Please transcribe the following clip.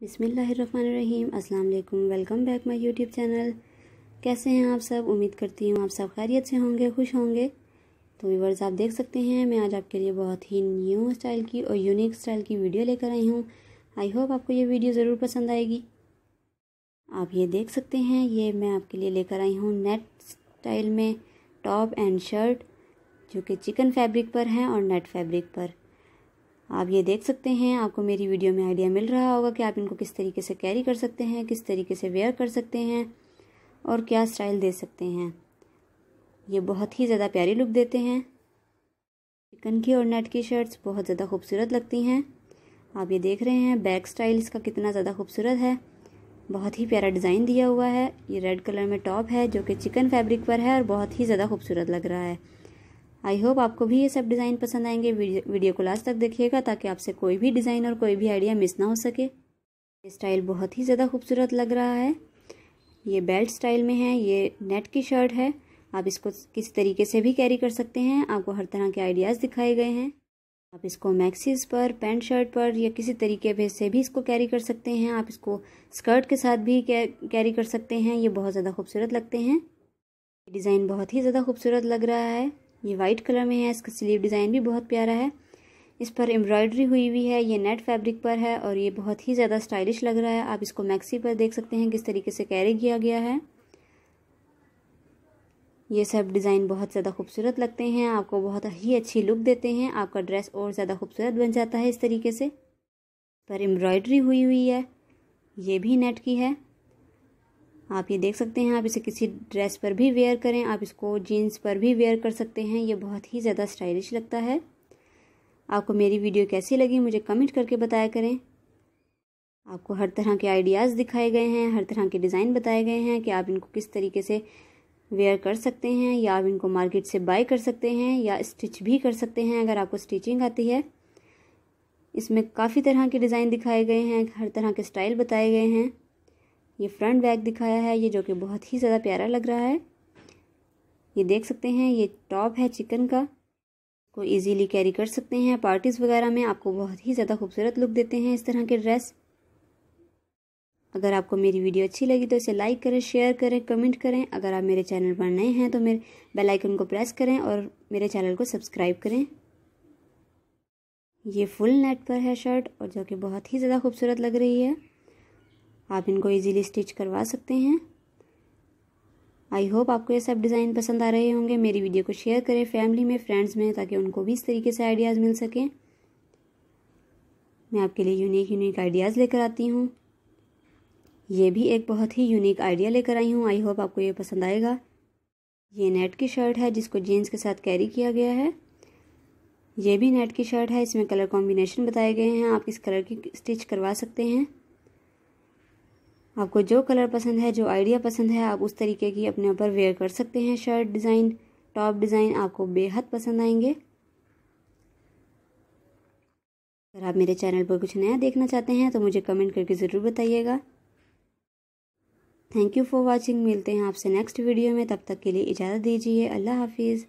बिसमीम वालेकुम welcome back my YouTube channel. कैसे हैं आप सब? उम्मीद करती हूँ आप सब खैरियत से होंगे, खुश होंगे। तो व्यूवर्स आप देख सकते हैं, मैं आज आपके लिए बहुत ही न्यू स्टाइल की और यूनिक स्टाइल की वीडियो लेकर आई हूँ। आई होप आपको ये वीडियो ज़रूर पसंद आएगी। आप ये देख सकते हैं, ये मैं आपके लिए लेकर आई हूँ नेट स्टाइल में टॉप एंड शर्ट, जो कि चिकन फैब्रिक पर हैं और नेट फैब्रिक पर। आप ये देख सकते हैं, आपको मेरी वीडियो में आइडिया मिल रहा होगा कि आप इनको किस तरीके से कैरी कर सकते हैं, किस तरीके से वेयर कर सकते हैं और क्या स्टाइल दे सकते हैं। ये बहुत ही ज़्यादा प्यारी लुक देते हैं। चिकन की और नेट की शर्ट्स बहुत ज़्यादा खूबसूरत लगती हैं। आप ये देख रहे हैं बैक स्टाइल इसका कितना ज़्यादा खूबसूरत है। बहुत ही प्यारा डिज़ाइन दिया हुआ है। ये रेड कलर में टॉप है, जो कि चिकन फैब्रिक पर है और बहुत ही ज़्यादा खूबसूरत लग रहा है। आई होप आपको भी ये सब डिज़ाइन पसंद आएँगे। वीडियो को लास्ट तक देखिएगा ताकि आपसे कोई भी डिज़ाइन और कोई भी आइडिया मिस ना हो सके। ये स्टाइल बहुत ही ज़्यादा खूबसूरत लग रहा है। ये बेल्ट स्टाइल में है, ये नेट की शर्ट है। आप इसको किस तरीके से भी कैरी कर सकते हैं, आपको हर तरह के आइडियाज़ दिखाए गए हैं। आप इसको मैक्सीज पर, पैंट शर्ट पर या किसी तरीके से भी इसको कैरी कर सकते हैं। आप इसको स्कर्ट के साथ भी कैरी कर सकते हैं। ये बहुत ज़्यादा खूबसूरत लगते हैं। डिज़ाइन बहुत ही ज़्यादा खूबसूरत लग रहा है। ये वाइट कलर में है, इसका स्लीव डिज़ाइन भी बहुत प्यारा है। इस पर एम्ब्रॉयडरी हुई हुई है, ये नेट फैब्रिक पर है और ये बहुत ही ज़्यादा स्टाइलिश लग रहा है। आप इसको मैक्सी पर देख सकते हैं किस तरीके से कैरी किया गया है। ये सब डिज़ाइन बहुत ज़्यादा खूबसूरत लगते हैं, आपको बहुत ही अच्छी लुक देते हैं, आपका ड्रेस और ज़्यादा खूबसूरत बन जाता है इस तरीके से। पर एम्ब्रॉयडरी हुई हुई है, ये भी नेट की है। आप ये देख सकते हैं, आप इसे किसी ड्रेस पर भी वेयर करें, आप इसको जीन्स पर भी वेयर कर सकते हैं, ये बहुत ही ज़्यादा स्टाइलिश लगता है। आपको मेरी वीडियो कैसी लगी मुझे कमेंट करके बताया करें। आपको हर तरह के आइडियाज़ दिखाए गए हैं, हर तरह के डिज़ाइन बताए गए हैं कि आप इनको किस तरीके से वेयर कर सकते हैं, या आप इनको मार्केट से बाय कर सकते हैं, या स्टिच भी कर सकते हैं, अगर आपको स्टिचिंग आती है। इसमें काफ़ी तरह के डिज़ाइन दिखाए गए हैं, हर तरह के स्टाइल बताए गए हैं। ये फ्रंट बैग दिखाया है, ये जो कि बहुत ही ज़्यादा प्यारा लग रहा है। ये देख सकते हैं, ये टॉप है चिकन का। को इजीली कैरी कर सकते हैं पार्टीज़ वगैरह में आपको बहुत ही ज़्यादा खूबसूरत लुक देते हैं इस तरह के ड्रेस अगर आपको मेरी वीडियो अच्छी लगी तो इसे लाइक करें शेयर करें कमेंट करें। अगर आप मेरे चैनल पर नए हैं तो मेरे बेल आइकन को प्रेस करें और मेरे चैनल को सब्सक्राइब करें। ये फुल नेट पर है शर्ट और जो कि बहुत ही ज़्यादा खूबसूरत लग रही है। आप इनको इजीली स्टिच करवा सकते हैं। आई होप आपको ये सब डिज़ाइन पसंद आ रहे होंगे। मेरी वीडियो को शेयर करें फैमिली में फ्रेंड्स में, ताकि उनको भी इस तरीके से आइडियाज़ मिल सकें। मैं आपके लिए यूनिक यूनिक आइडियाज़ लेकर आती हूँ। ये भी एक बहुत ही यूनिक आइडिया लेकर आई हूँ। आई होप आपको ये पसंद आएगा। ये नेट की शर्ट है, जिसको जीन्स के साथ कैरी किया गया है। ये भी नेट की शर्ट है, इसमें कलर कॉम्बिनेशन बताए गए हैं। आप इस कलर की स्टिच करवा सकते हैं। आपको जो कलर पसंद है, जो आइडिया पसंद है, आप उस तरीके की अपने ऊपर वेयर कर सकते हैं शर्ट डिज़ाइन टॉप डिज़ाइन आपको बेहद पसंद आएँगे। अगर आप मेरे चैनल पर कुछ नया देखना चाहते हैं तो मुझे कमेंट करके ज़रूर बताइएगा। थैंक यू फॉर वॉचिंग मिलते हैं आपसे नेक्स्ट वीडियो में। तब तक के लिए इजाज़त दीजिए। अल्लाह हाफिज़।